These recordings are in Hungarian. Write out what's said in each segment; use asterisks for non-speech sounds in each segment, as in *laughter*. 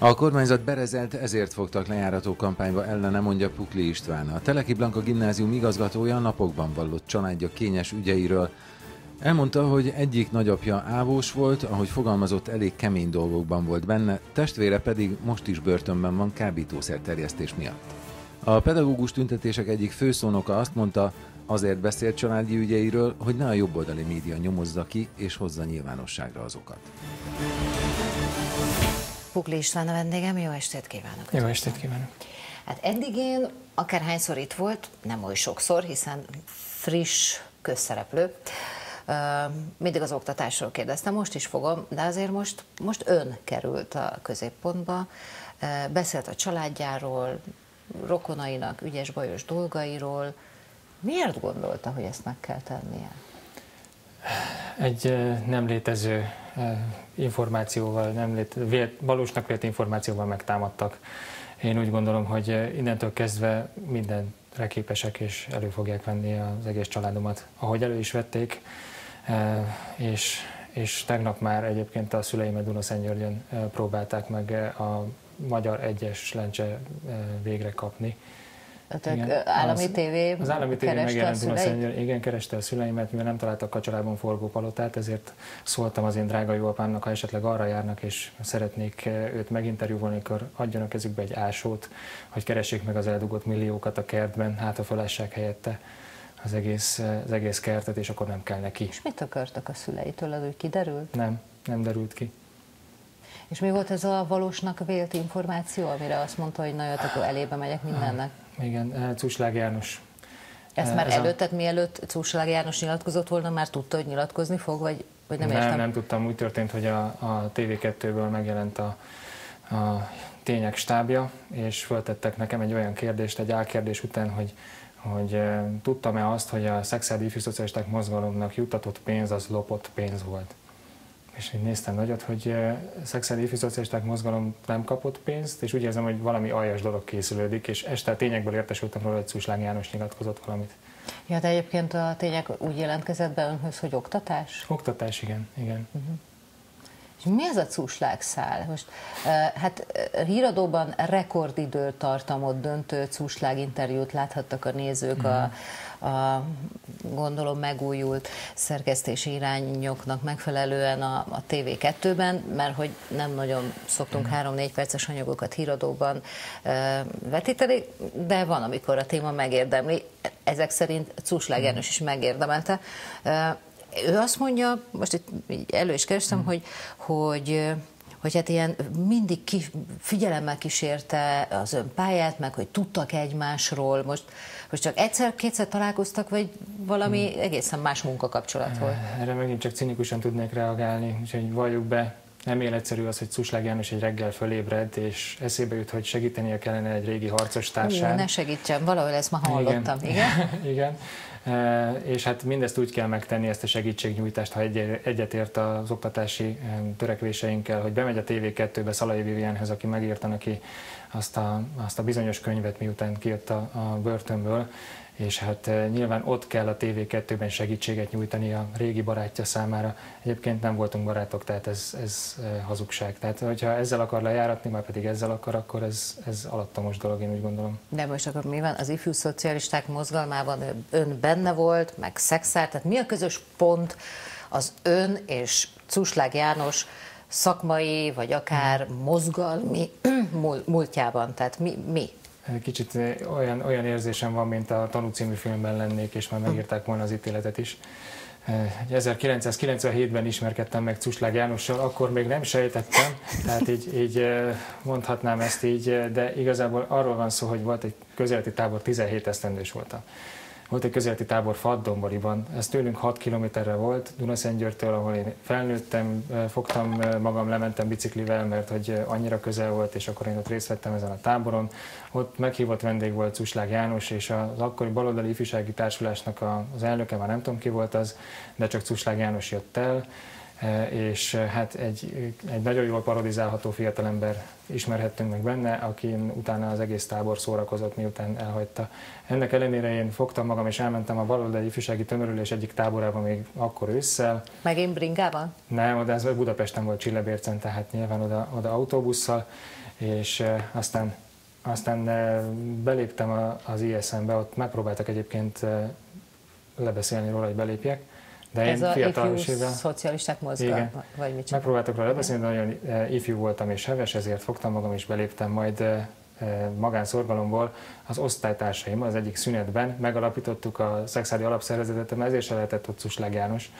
A kormányzat berezelt, ezért fogtak lejárató kampányba ellene, mondja Pukli István. A Teleki Blanka gimnázium igazgatója napokban vallott családja kényes ügyeiről. Elmondta, hogy egyik nagyapja ávós volt, ahogy fogalmazott, elég kemény dolgokban volt benne, testvére pedig most is börtönben van kábítószer terjesztés miatt. A pedagógus tüntetések egyik főszónoka azt mondta, azért beszélt családi ügyeiről, hogy ne a jobboldali média nyomozza ki és hozza nyilvánosságra azokat. Pukli István a vendégem, jó estét kívánok! Jó estét kívánok! Hát eddig én akárhányszor itt volt, nem oly sokszor, hiszen friss közszereplő, mindig az oktatásról kérdeztem, most is fogom, de azért most, most ön került a középpontba, beszélt a családjáról, rokonainak ügyes-bajos dolgairól. Miért gondolta, hogy ezt meg kell tennie? Egy nem létező információval, nem létező, valósnak vélt információval megtámadtak. Én úgy gondolom, hogy innentől kezdve mindenre képesek és elő fogják venni az egész családomat, ahogy elő is vették, és, és tegnap már egyébként a szüleimet Dunaszentgyörgyön próbálták meg a magyar egyes lencse végre kapni. Igen, állami az, tévé Az állami tévé megjelent Dunaszentgyörgy, igen, kereste a szüleimet, mivel nem találtak a családban forgó palotát, ezért szóltam az én drága jó apámnak, ha esetleg arra járnak, és szeretnék őt meginterjúvolni, akkor adjanak kezükbe egy ásót, hogy keressék meg az eldugott milliókat a kertben, hát a felássák helyette az egész, az egész kertet, és akkor nem kell neki. És mit akartak a szüleitől, az úgy kiderült? Nem, nem derült ki. És mi volt ez a valósnak vélt információ, amire azt mondta, hogy na jó, akkor elébe megyek mindennek? Igen, eh, Cuslág János. Ezt már ez előtt, a... tehát mielőtt Cuslág János nyilatkozott volna, már tudta, hogy nyilatkozni fog, vagy, vagy nem, nem értem? Nem, tudtam. Úgy történt, hogy a, a TV2-ből megjelent a, a tények stábja, és föltettek nekem egy olyan kérdést, egy álkérdés után, hogy hogy tudtam-e azt, hogy a szexuális ifjúszocialisták mozgalomnak jutatott pénz az lopott pénz volt. És én néztem nagyot, hogy szexuális ifjúszocialisták mozgalom nem kapott pénzt, és úgy érzem, hogy valami aljas dolog készülődik, és este a tényekből értesültem róla, hogy Szuslány János nyilatkozott valamit. Ja, de egyébként a tények úgy jelentkezett be önhöz, hogy oktatás? Oktatás, igen. igen. Uh-huh. És mi ez a cúslágszál? Most, hát híradóban rekordidő tartamot döntő cúslág interjút láthattak a nézők a, a gondolom megújult szerkesztési irányoknak megfelelően a, a TV2-ben, mert hogy nem nagyon szoktunk három-négy perces anyagokat híradóban e, vetíteni, de van, amikor a téma megérdemli. Ezek szerint Cúslág János is megérdemelte. E, ő azt mondja, most itt elő is kerestem, hmm. hogy, hogy hogy hát ilyen mindig ki, figyelemmel kísérte az ön pályát, meg hogy tudtak egymásról. Most, most csak egyszer-kétszer találkoztak, vagy valami hmm. egészen más munkakapcsolat volt? Erre megint csak cinikusan tudnék reagálni, úgyhogy valljuk be, nem életszerű az, hogy Cuslág János egy reggel fölébred, és eszébe jut, hogy segítenie kellene egy régi harcos társát. ne segítsen, valahol ezt ma hallottam, igen? Igen. *laughs* igen. És hát mindezt úgy kell megtenni, ezt a segítségnyújtást, ha egyetért az oktatási törekvéseinkkel, hogy bemegy a TV2-be Szalai Vivianhez, aki megírta neki azt a, azt a bizonyos könyvet, miután kijött a, a börtönből, és hát eh, nyilván ott kell a TV2-ben segítséget nyújtani a régi barátja számára. Egyébként nem voltunk barátok, tehát ez, ez eh, hazugság. Tehát, hogyha ezzel akar lejáratni, már pedig ezzel akar, akkor ez, ez alattomos dolog, én úgy gondolom. De most akkor mi van? Az ifjú szocialisták mozgalmában ön benne volt, meg szexált, tehát mi a közös pont az ön és Cuslág János szakmai, vagy akár mozgalmi *clears throat* múltjában? Tehát mi? mi? Kicsit eh, olyan, olyan érzésem van, mint a Tanú című filmben lennék, és már megírták volna az ítéletet is. 1997-ben eh, ismerkedtem meg Cuslág Jánossal, akkor még nem sejtettem, tehát így, így eh, mondhatnám ezt így, de igazából arról van szó, hogy volt egy közeleti tábor, 17 esztendős voltam. Volt egy közéleti tábor Faddomboriban, ez tőlünk 6 kilométerre volt, Dunaszentgyörtől, ahol én felnőttem, fogtam magam, lementem biciklivel, mert hogy annyira közel volt, és akkor én ott részt vettem ezen a táboron. Ott meghívott vendég volt Cuslág János, és az akkori baloldali ifjúsági társulásnak az elnöke, már nem tudom ki volt az, de csak Cuslág János jött el, és hát egy, egy nagyon jól parodizálható fiatalember ismerhettünk meg benne, akin utána az egész tábor szórakozott, miután elhagyta. Ennek ellenére én fogtam magam és elmentem a baloldali ifjúsági tömörülés egyik táborába még akkor ősszel. Megint bringában? Nem, oda ez Budapesten volt Csillebércen, tehát nyilván oda, oda autóbusszal, és aztán aztán beléptem az ISM-be, ott megpróbáltak egyébként lebeszélni róla, hogy belépjek. De Ez én a fiatal ifjú szocialisták mozgalma, vagy mit Megpróbáltak róla lebeszélni, de nagyon ifjú voltam és heves, ezért fogtam magam és beléptem, majd magánszorgalomból. Az osztálytársaim az egyik szünetben megalapítottuk a szexádi alapszervezetet, ezért se lehetett ott Szuslág János,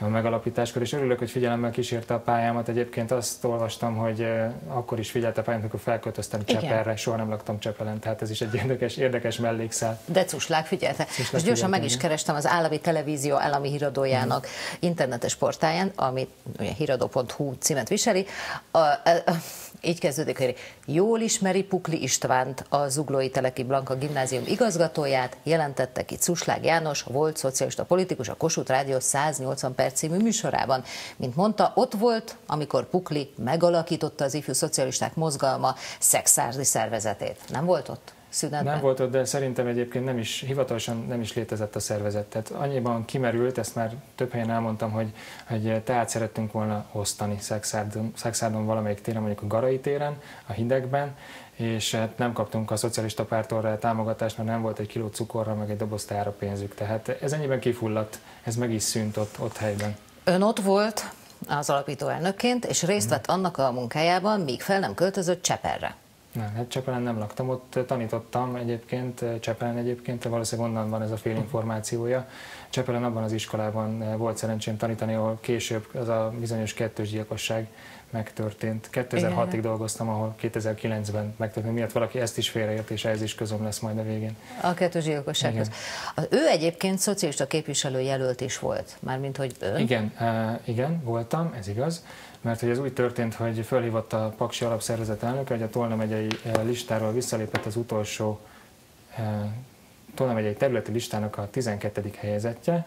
a megalapításkor, és örülök, hogy figyelemmel kísérte a pályámat. Egyébként azt olvastam, hogy eh, akkor is figyelte a pályámat, amikor felköltöztem Cseperre, soha nem laktam Csepelen, tehát ez is egy *laughs* érdekes, érdekes mellékszál. De Cuslák figyelte. Cuslák Most gyorsan meg is kerestem az állami televízió állami híradójának mm. internetes portáján, ami híradó.hu címet viseli. A, a, a, így kezdődik, hogy jól ismeri Pukli Istvánt, a Zuglói Teleki Blanka gimnázium igazgatóját, jelentette ki Cuslág János, volt szocialista politikus, a Kossuth Rádió 180 perc című műsorában. Mint mondta, ott volt, amikor Pukli megalakította az ifjú szocialisták mozgalma szexárdi szervezetét. Nem volt ott? szünetben? Nem volt ott, de szerintem egyébként nem is, hivatalosan nem is létezett a szervezet. Tehát annyiban kimerült, ezt már több helyen elmondtam, hogy, hogy tehát szerettünk volna osztani Szexárdon, Szexárdon valamelyik téren, mondjuk a Garai téren, a hidegben, és hát nem kaptunk a szocialista pártól támogatást, mert nem volt egy kiló cukorra, meg egy doboz tára pénzük. Tehát ez ennyiben kifulladt, ez meg is szűnt ott, ott helyben. Ön ott volt az alapító elnökként, és részt vett annak a munkájában, míg fel nem költözött Cseperre. Nem, hát Csepelen nem laktam, ott tanítottam egyébként, Csepelen egyébként, valószínűleg onnan van ez a félinformációja. Csepelen abban az iskolában volt szerencsém tanítani, ahol később az a bizonyos kettős gyilkosság megtörtént. 2006-ig dolgoztam, ahol 2009-ben megtörtént, miatt valaki ezt is félreért, és ez is közöm lesz majd a végén. A kettős gyilkossághoz. Ő egyébként szocialista képviselő jelölt is volt, mármint hogy ön? Igen, uh, igen, voltam, ez igaz mert hogy ez úgy történt, hogy fölhívott a Paksi Alapszervezet elnöke, hogy a Tolna megyei listáról visszalépett az utolsó Tolna megyei területi listának a 12. helyezettje,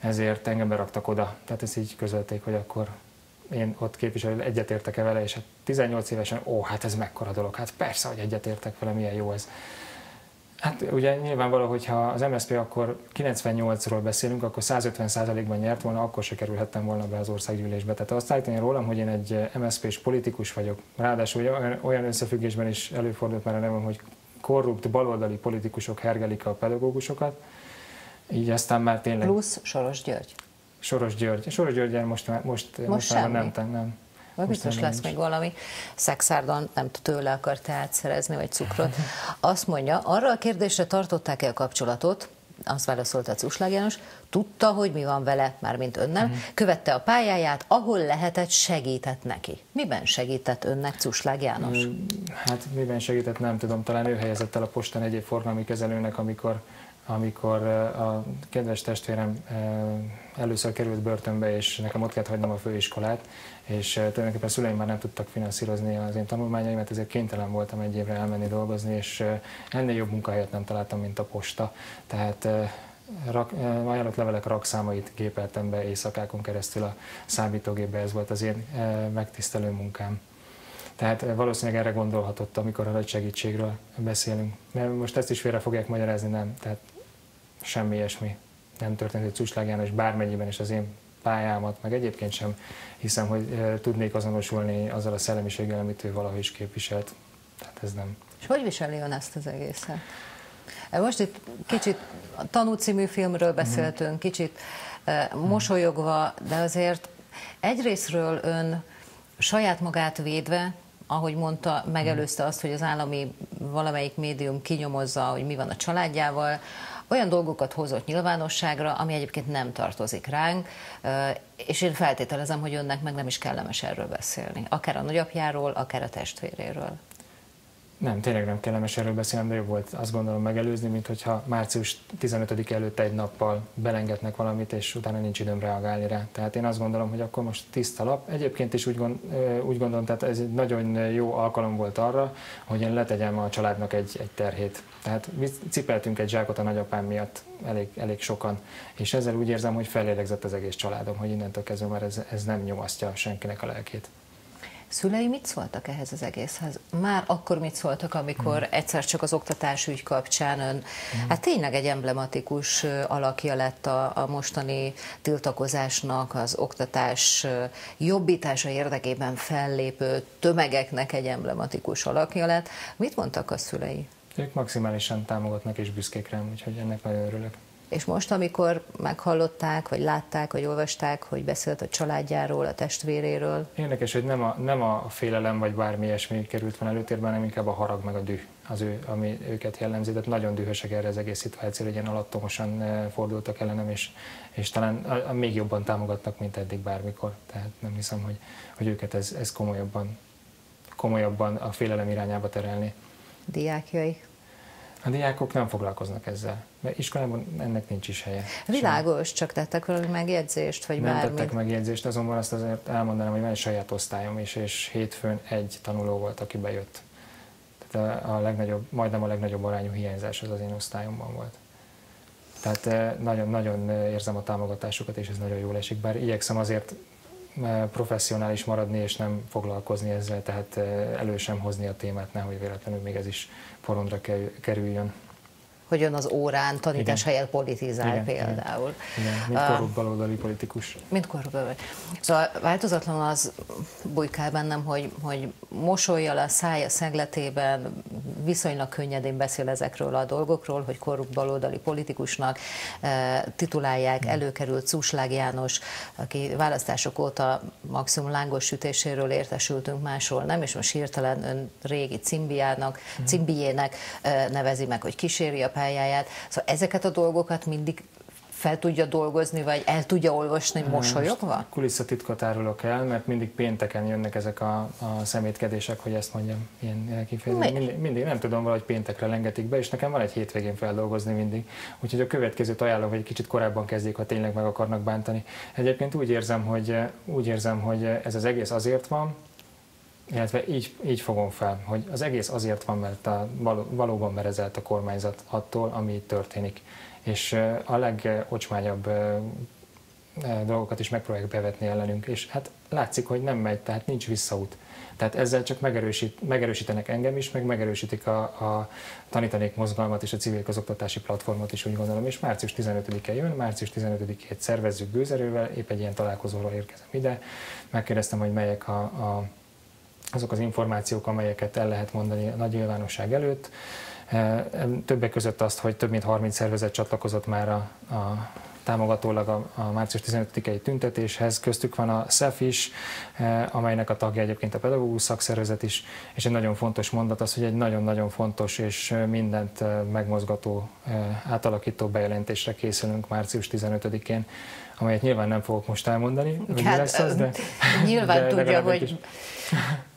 ezért engem beraktak oda. Tehát ezt így közölték, hogy akkor én ott képviselő egyetértek-e vele, és hát 18 évesen, ó, hát ez mekkora dolog, hát persze, hogy egyetértek vele, milyen jó ez. Hát ugye nyilvánvaló, hogyha az MSZP akkor 98-ról beszélünk, akkor 150%-ban nyert volna, akkor se kerülhettem volna be az országgyűlésbe. Tehát azt állítani rólam, hogy én egy MSZP-s politikus vagyok, ráadásul olyan, olyan összefüggésben is előfordult már a nevem, hogy korrupt baloldali politikusok hergelik a pedagógusokat, így aztán már tényleg... Plusz Soros György. Soros György. Soros György most, most, most, most már nem, nem. Vagy biztos lesz nincs. még valami szexárdon, nem tőle akar teát szerezni, vagy cukrot. Azt mondja, arra a kérdésre tartották-e a kapcsolatot, azt válaszolta Cuslág János, tudta, hogy mi van vele, mármint önnel, uh-huh. követte a pályáját, ahol lehetett, segített neki. Miben segített önnek Cuslág János? Hát miben segített, nem tudom, talán ő helyezett el a postán egyéb forgalmi kezelőnek, amikor amikor a kedves testvérem először került börtönbe, és nekem ott kellett hagynom a főiskolát, és tulajdonképpen szüleim már nem tudtak finanszírozni az én tanulmányaimat, ezért kénytelen voltam egy évre elmenni dolgozni, és ennél jobb munkahelyet nem találtam, mint a posta. Tehát rak, ajánlott levelek rakszámait gépeltem be éjszakákon keresztül a számítógépbe, ez volt az én megtisztelő munkám. Tehát valószínűleg erre gondolhatott, amikor a nagy segítségről beszélünk. Mert most ezt is félre fogják magyarázni, nem. Tehát semmi ilyesmi nem történt, hogy Cuslág János bármennyiben is az én pályámat, meg egyébként sem hiszem, hogy tudnék azonosulni azzal a szellemiséggel, amit ő valahogy is képviselt. Tehát ez nem. És hogy viseli ön ezt az egészet? Most itt kicsit a Tanú című filmről beszéltünk, kicsit mosolyogva, de azért egyrésztről ön saját magát védve, ahogy mondta, megelőzte azt, hogy az állami valamelyik médium kinyomozza, hogy mi van a családjával, olyan dolgokat hozott nyilvánosságra, ami egyébként nem tartozik ránk, és én feltételezem, hogy önnek meg nem is kellemes erről beszélni. Akár a nagyapjáról, akár a testvéréről. Nem, tényleg nem kellemes erről beszélnem, de jobb volt azt gondolom megelőzni, mint hogyha március 15 előtt egy nappal belengetnek valamit, és utána nincs időm reagálni rá. Tehát én azt gondolom, hogy akkor most tiszta lap. Egyébként is úgy, gond, úgy gondolom, tehát ez egy nagyon jó alkalom volt arra, hogy én letegyem a családnak egy, egy terhét. Tehát mi cipeltünk egy zsákot a nagyapám miatt elég, elég sokan, és ezzel úgy érzem, hogy felélegzett az egész családom, hogy innentől kezdve már ez, ez nem nyomasztja senkinek a lelkét. Szülei mit szóltak ehhez az egészhez? Már akkor mit szóltak, amikor hmm. egyszer csak az oktatásügy kapcsán ön, hmm. hát tényleg egy emblematikus alakja lett a, a mostani tiltakozásnak, az oktatás jobbítása érdekében fellépő tömegeknek egy emblematikus alakja lett. Mit mondtak a szülei? Ők maximálisan támogatnak és büszkék rám, úgyhogy ennek nagyon örülök. És most, amikor meghallották, vagy látták, vagy olvasták, hogy beszélt a családjáról, a testvéréről? Érdekes, hogy nem a, nem a félelem, vagy bármi ilyesmi került van előtérben, hanem inkább a harag, meg a düh, az ő, ami őket jellemzi. Tehát nagyon dühösek erre az egész szituációra, hogy ilyen alattomosan eh, fordultak ellenem, és, és talán a, a még jobban támogatnak, mint eddig bármikor. Tehát nem hiszem, hogy, hogy őket ez, ez komolyabban, komolyabban a félelem irányába terelni. Diákjai? A diákok nem foglalkoznak ezzel, mert iskolában ennek nincs is helye. Világos, sem. csak tettek valami megjegyzést, vagy Nem bármi? tettek megjegyzést, azonban azt azért elmondanám, hogy van egy saját osztályom is, és hétfőn egy tanuló volt, aki bejött. Tehát a, legnagyobb, majdnem a legnagyobb arányú hiányzás az az én osztályomban volt. Tehát eh, nagyon, nagyon érzem a támogatásukat, és ez nagyon jól esik, bár igyekszem azért eh, professzionális maradni, és nem foglalkozni ezzel, tehát eh, elő sem hozni a témát, nehogy véletlenül még ez is porondra kerüljön. Hogy ön az órán tanítás igen. helyett politizál igen, például. Igen, igen. mint korrupt baloldali politikus. Mint korrupt baloldali. Szóval változatlan az bujkál bennem, hogy, hogy mosolyjal a szája szegletében viszonylag könnyedén beszél ezekről a dolgokról, hogy korrupt baloldali politikusnak titulálják, előkerült Cuslág János, aki választások óta maximum lángos sütéséről értesültünk, másról nem, és most hirtelen ön régi cimbiának, hmm. cimbijének nevezi meg, hogy kíséri a pályáját. Szóval ezeket a dolgokat mindig fel tudja dolgozni, vagy el tudja olvasni mosolyogva? Kulisszatitkot árulok el, mert mindig pénteken jönnek ezek a, a szemétkedések, hogy ezt mondjam, ilyen kifejezés. Mindig, mindig, nem tudom, valahogy péntekre lengetik be, és nekem van egy hétvégén feldolgozni mindig. Úgyhogy a következőt ajánlom, hogy egy kicsit korábban kezdjék, ha tényleg meg akarnak bántani. Egyébként úgy érzem, hogy, úgy érzem, hogy ez az egész azért van, illetve így, így fogom fel, hogy az egész azért van, mert a, valóban merezelt a kormányzat attól, ami történik. És a legocsmányabb dolgokat is megpróbálják bevetni ellenünk, és hát látszik, hogy nem megy, tehát nincs visszaút. Tehát ezzel csak megerősít, megerősítenek engem is, meg megerősítik a, a tanítanék mozgalmat és a civil közoktatási platformot is úgy gondolom, és március 15-e jön, március 15-ét szervezzük gőzerővel, épp egy ilyen találkozóról érkezem ide, megkérdeztem, hogy melyek a, a azok az információk, amelyeket el lehet mondani a nagy nyilvánosság előtt. E, többek között azt, hogy több mint 30 szervezet csatlakozott már a, a támogatólag a, a március 15-i tüntetéshez. Köztük van a SZEF is, e, amelynek a tagja egyébként a pedagógus szakszervezet is, és egy nagyon fontos mondat az, hogy egy nagyon-nagyon fontos és mindent megmozgató, átalakító bejelentésre készülünk március 15-én, amelyet nyilván nem fogok most elmondani, hogy hát, lesz az, de nyilván de tudja, hogy *laughs*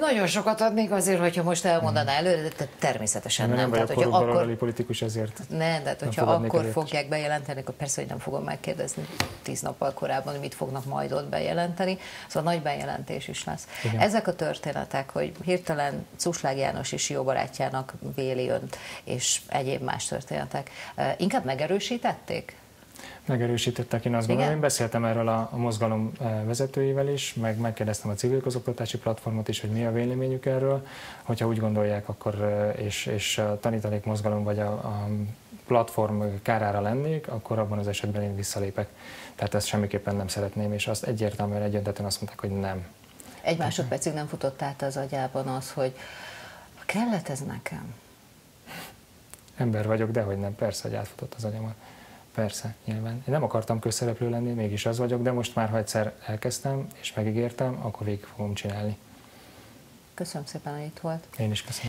nagyon sokat adnék azért, hogyha most elmondaná előre, de természetesen nem. Nem, nem. Tehát, hogyha akkor... politikus ezért. Nem, de hogyha akkor fogják bejelenteni, akkor persze, hogy nem fogom megkérdezni tíz nappal korábban, hogy mit fognak majd ott bejelenteni. Szóval nagy bejelentés is lesz. Igen. Ezek a történetek, hogy hirtelen Cuslág János is jó barátjának véli önt, és egyéb más történetek, inkább megerősítették? Megerősítettek, én azt gondolom. Én beszéltem erről a, a mozgalom eh, vezetőivel is, meg megkérdeztem a civil közoktatási platformot is, hogy mi a véleményük erről. Hogyha úgy gondolják, akkor eh, és, és a tanítanék mozgalom vagy a, a platform kárára lennék, akkor abban az esetben én visszalépek. Tehát ezt semmiképpen nem szeretném, és azt egyértelműen egyöntetően azt mondták, hogy nem. Egy másodpercig nem futott át az agyában az, hogy kellett ez nekem? Ember vagyok, de hogy nem, persze, hogy átfutott az agyamat. Persze, nyilván. Én nem akartam közszereplő lenni, mégis az vagyok, de most már, ha egyszer elkezdtem és megígértem, akkor végig fogom csinálni. Köszönöm szépen, hogy itt volt. Én is köszönöm.